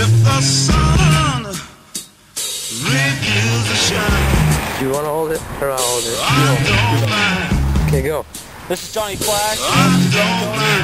If the sun shine. Do you want to hold it or I'll hold it? I. Okay, go. This is Johnny Flash.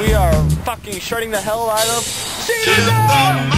We are fucking shredding the hell out of. Jesus!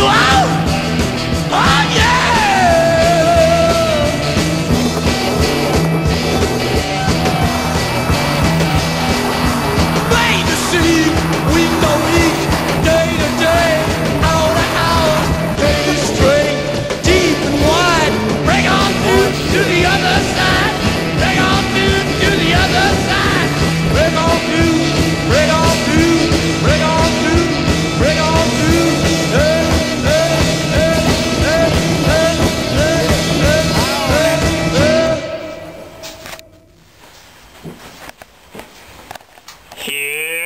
you out! Here.